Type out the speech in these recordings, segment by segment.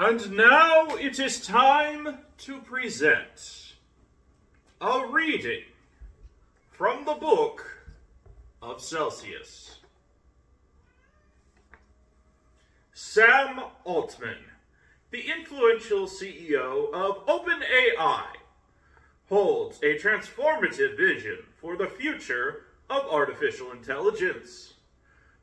And now it is time to present a reading from the book of Celsius. Sam Altman, the influential CEO of OpenAI, holds a transformative vision for the future of artificial intelligence.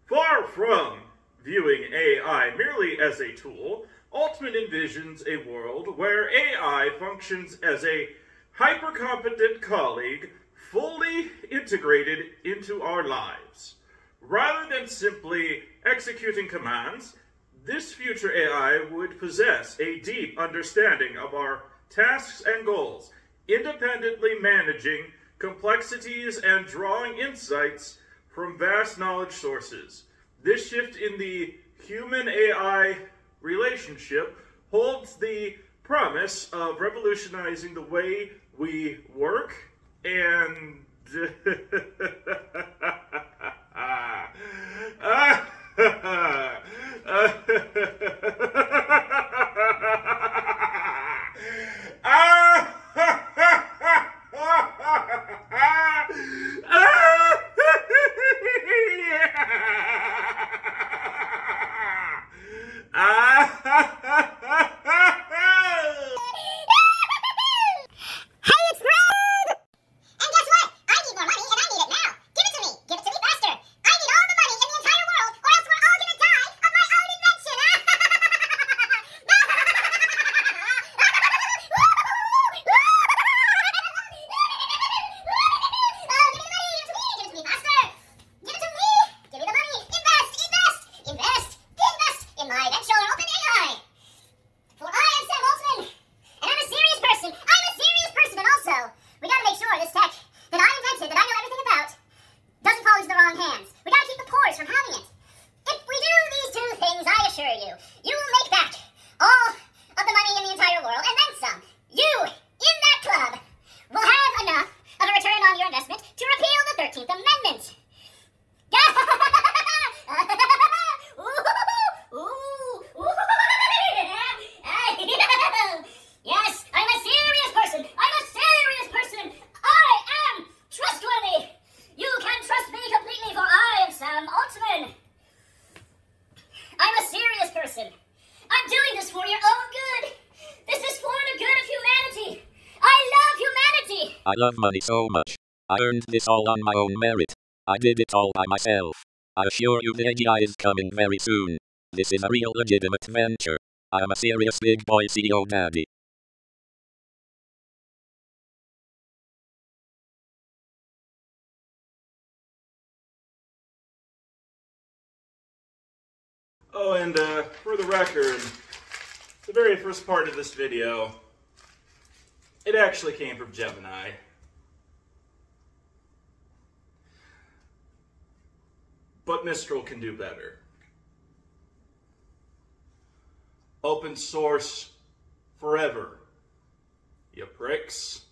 Far from viewing AI merely as a tool, Altman envisions a world where AI functions as a hypercompetent colleague fully integrated into our lives. Rather than simply executing commands, this future AI would possess a deep understanding of our tasks and goals, independently managing complexities and drawing insights from vast knowledge sources. This shift in the human AI relationship holds the promise of revolutionizing the way we work and hands. We gotta keep the pores from having it. If we do these two things, I assure you, you I love humanity! I love money so much. I earned this all on my own merit. I did it all by myself. I assure you the AGI is coming very soon. This is a real legitimate venture. I am a serious big boy CEO daddy. Oh, and uh, for the record, the very first part of this video it actually came from Gemini. But Mistral can do better. Open source forever, you pricks.